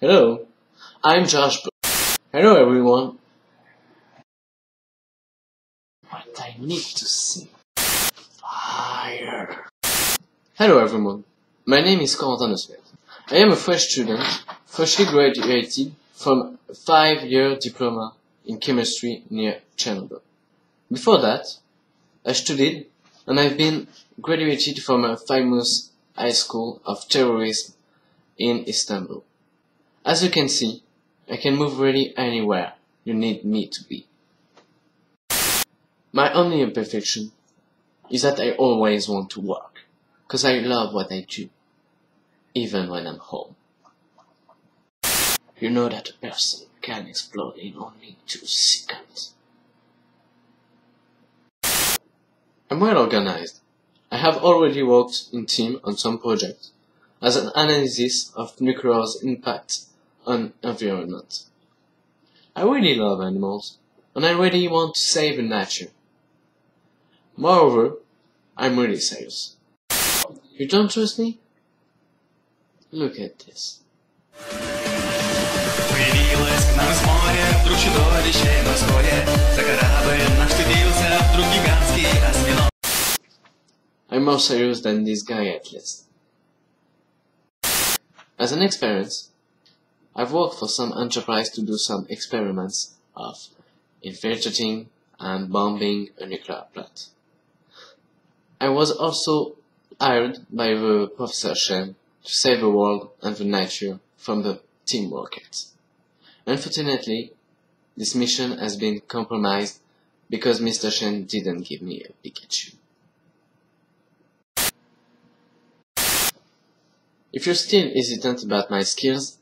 Hello, I'm Josh. Hello everyone. What I need to see. Fire. Hello everyone. My name is Corentin Smith. I am a fresh student, freshly graduated from a five-year diploma in chemistry near Chernobyl. Before that, I studied and I've been graduated from a famous high school of terrorism in Istanbul. As you can see, I can move really anywhere you need me to be. My only imperfection is that I always want to work, cause I love what I do, even when I'm home. You know that a person can explode in only two seconds. I'm well organized. I have already worked in team on some projects as an analysis of nuclear's impact on environment. I really love animals, and I really want to save the nature. Moreover, I'm really serious. You don't trust me? Look at this. Появилось к нам с моря вдруг чудовище морское За корабль наш цепился вдруг гигантский осьминог I'm more serious than this guy at least. As an experience, I've worked for some enterprise to do some experiments of infiltrating and bombing a nuclear plant. I was also hired by the Professor Chen to save the world and the nature from the team rockets. Unfortunately, this mission has been compromised because Mr. Chen didn't give me a Pikachu. If you're still hesitant about my skills,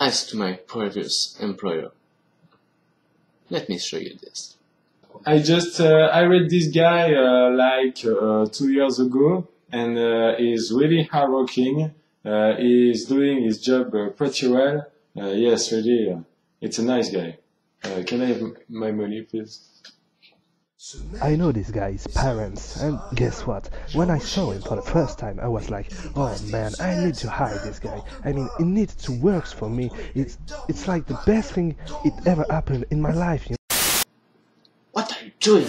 ask to my previous employer. Let me show you this. I just uh, I read this guy uh, like uh, two years ago, and uh, he's really hardworking. Uh, he's doing his job uh, pretty well. Yes, really, it's a nice guy. Can I have my money, please? I know this guy's parents, and guess what? When I saw him for the first time, I was like, oh man, I need to hire this guy. I mean, it needs to work for me. It's, it's like the best thing it ever happened in my life. You know? What are you doing?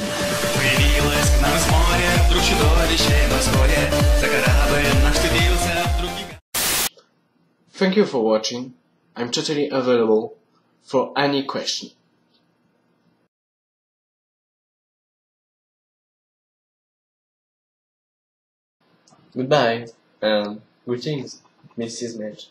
Thank you for watching. I'm totally available for any question. Goodbye and greetings, Mrs. Midge.